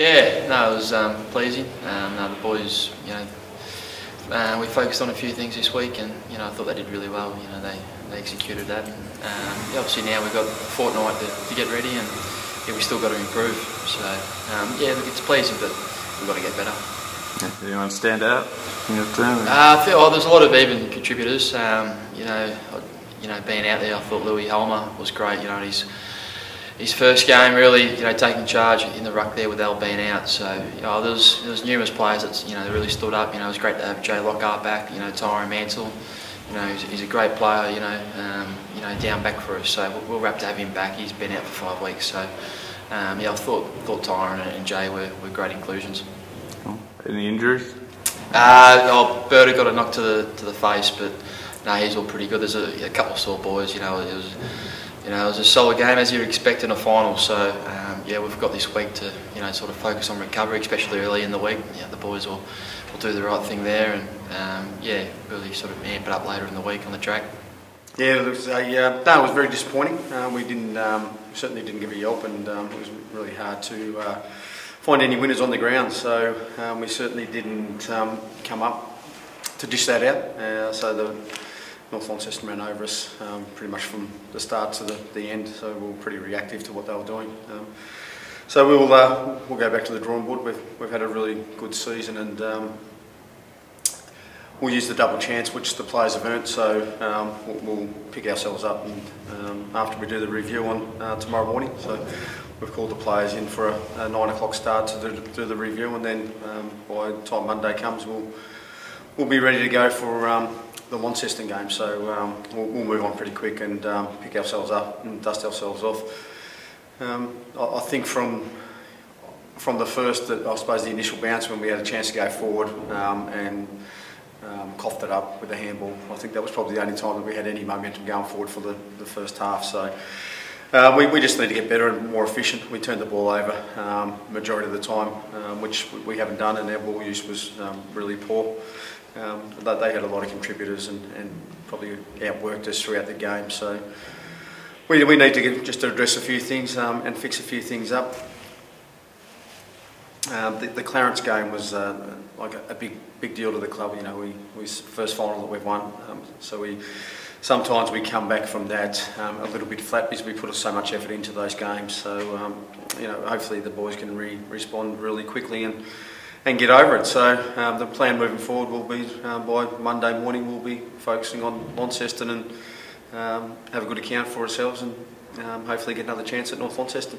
Yeah, no, it was um, pleasing. Um, no, the boys, you know, uh, we focused on a few things this week, and you know, I thought they did really well. You know, they, they executed that. And, um, yeah, obviously now we've got a fortnight to, to get ready, and yeah, we still got to improve. So um, yeah, look, it's pleasing, but we've got to get better. Yeah, anyone stand out in your team? Uh, I feel, oh, there's a lot of even contributors. Um, you know, you know, being out there, I thought Louis Holmer was great. You know, he's his first game really, you know, taking charge in the ruck there with Al being out. So, you know, there was, there was numerous players that, you know, really stood up. You know, it was great to have Jay Lockhart back, you know, Tyrone Mansell. You know, he's, he's, a great player, you know, um, you know, down back for us. So we're, we're to have him back. He's been out for five weeks. So, um, yeah, I thought, thought Tyrone and Jay were, were great inclusions. Any injuries? Uh, oh, Berta got a knock to the, to the face, but no, he's all pretty good. There's a, a couple of sore boys, you know, it was you know, it was a solid game as you'd expect in a final. So um, yeah, we've got this week to you know sort of focus on recovery, especially early in the week. Yeah, the boys will will do the right thing there, and um, yeah, really sort of amp it up later in the week on the track. Yeah, it was a, uh, it was very disappointing. Uh, we didn't um, certainly didn't give a yelp, and um, it was really hard to uh, find any winners on the ground. So um, we certainly didn't um, come up to dish that out. Uh, so the North Launceston ran over us um, pretty much from the start to the, the end, so we were pretty reactive to what they were doing. Um, so we'll uh, we'll go back to the drawing board. We've we've had a really good season, and um, we'll use the double chance which the players have earned. So um, we'll, we'll, pick ourselves up, and um, after we do the review on uh, tomorrow morning. So we've called the players in for a, a nine o'clock start to do, do, the review, and then um, by the time Monday comes, we'll we'll be ready to go for the Launceston game, so um, we'll, we'll, move on pretty quick and um, pick ourselves up and dust ourselves off. Um, I, I, think from from the first, I suppose the initial bounce when we had a chance to go forward um, and um, coughed it up with a handball, I think that was probably the only time that we had any momentum going forward for the, the first half. So. Uh, we, we just need to get better and more efficient. We turned the ball over um, majority of the time, um, which we haven't done, and our ball use was um, really poor. Um, they had a lot of contributors and, and, probably outworked us throughout the game. So we, we need to get, just to address a few things um, and fix a few things up. Um, the, the, Clarence game was uh, like a, a, big big deal to the club. You know, we, we first final that we've won, um, so we sometimes we come back from that um, a little bit flat because we put so much effort into those games. So um, you know, hopefully the boys can re respond really quickly and and get over it. So um, the plan moving forward will be um, by Monday morning we'll be focusing on Launceston and have a good account for ourselves and hopefully get another chance at North Launceston.